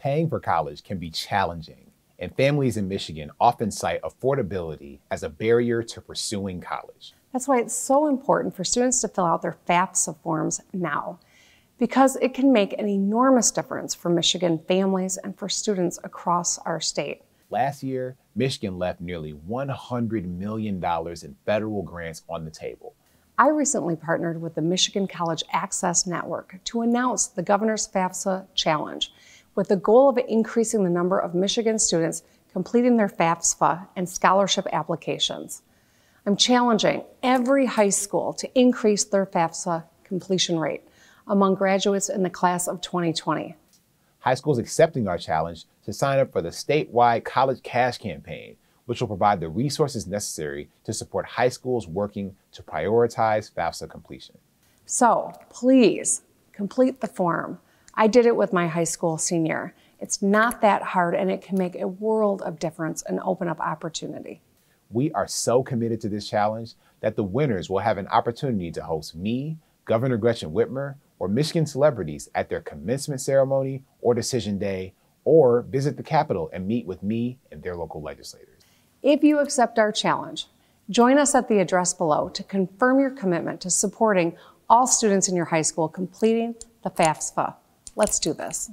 Paying for college can be challenging, and families in Michigan often cite affordability as a barrier to pursuing college. That's why it's so important for students to fill out their FAFSA forms now, because it can make an enormous difference for Michigan families and for students across our state. Last year, Michigan left nearly $100 million in federal grants on the table. I recently partnered with the Michigan College Access Network to announce the Governor's FAFSA Challenge with the goal of increasing the number of Michigan students completing their FAFSA and scholarship applications. I'm challenging every high school to increase their FAFSA completion rate among graduates in the class of 2020. High schools accepting our challenge to sign up for the statewide College Cash Campaign, which will provide the resources necessary to support high schools working to prioritize FAFSA completion. So please complete the form. I did it with my high school senior. It's not that hard and it can make a world of difference and open up opportunity. We are so committed to this challenge that the winners will have an opportunity to host me, Governor Gretchen Whitmer, or Michigan celebrities at their commencement ceremony or decision day, or visit the Capitol and meet with me and their local legislators. If you accept our challenge, join us at the address below to confirm your commitment to supporting all students in your high school completing the FAFSA. Let's do this.